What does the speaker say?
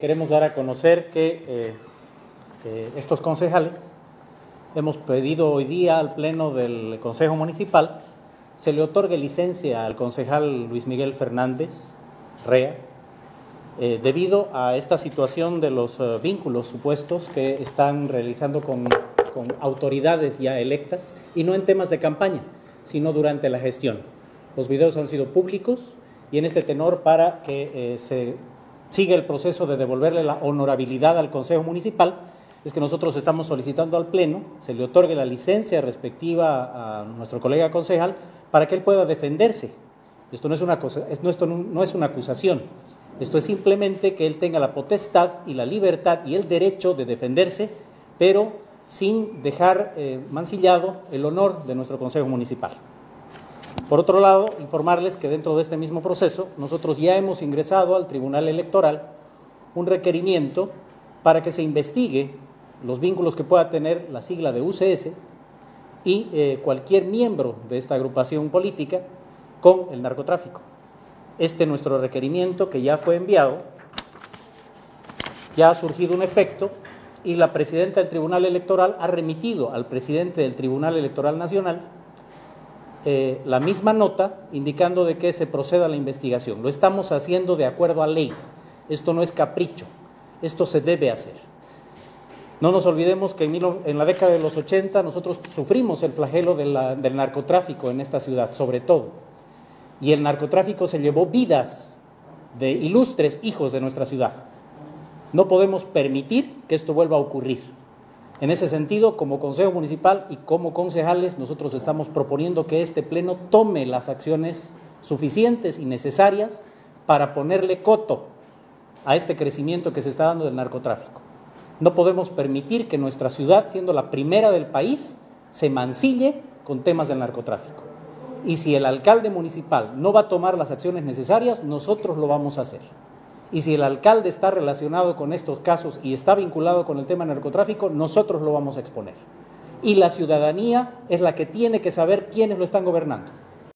Queremos dar a conocer que eh, eh, estos concejales hemos pedido hoy día al Pleno del Consejo Municipal se le otorgue licencia al concejal Luis Miguel Fernández Rea eh, debido a esta situación de los vínculos supuestos que están realizando con autoridades ya electas y no en temas de campaña, sino durante la gestión. Los videos han sido públicos y en este tenor para que se sigue el proceso de devolverle la honorabilidad al Consejo Municipal, es que nosotros estamos solicitando al Pleno, se le otorgue la licencia respectiva a nuestro colega concejal para que él pueda defenderse. Esto no es una, cosa, esto no es una acusación, esto es simplemente que él tenga la potestad y la libertad y el derecho de defenderse, pero sin dejar eh, mancillado el honor de nuestro Consejo Municipal. Por otro lado, informarles que dentro de este mismo proceso nosotros ya hemos ingresado al Tribunal Electoral un requerimiento para que se investigue los vínculos que pueda tener la sigla de UCS y eh, cualquier miembro de esta agrupación política con el narcotráfico. Este nuestro requerimiento que ya fue enviado, ya ha surgido un efecto y la presidenta del Tribunal Electoral ha remitido al presidente del Tribunal Electoral Nacional eh, la misma nota indicando de que se proceda a la investigación. Lo estamos haciendo de acuerdo a ley. Esto no es capricho, esto se debe hacer. No nos olvidemos que en, la década de los 80 nosotros sufrimos el flagelo del narcotráfico en esta ciudad, sobre todo. Y el narcotráfico se llevó vidas de ilustres hijos de nuestra ciudad. No podemos permitir que esto vuelva a ocurrir. En ese sentido, como Consejo Municipal y como concejales, nosotros estamos proponiendo que este Pleno tome las acciones suficientes y necesarias para ponerle coto a este crecimiento que se está dando del narcotráfico. No podemos permitir que nuestra ciudad, siendo la primera del país, se mancille con temas del narcotráfico. Y si el alcalde municipal no va a tomar las acciones necesarias, nosotros lo vamos a hacer. Y si el alcalde está relacionado con estos casos y está vinculado con el tema narcotráfico, nosotros lo vamos a exponer. Y la ciudadanía es la que tiene que saber quiénes lo están gobernando.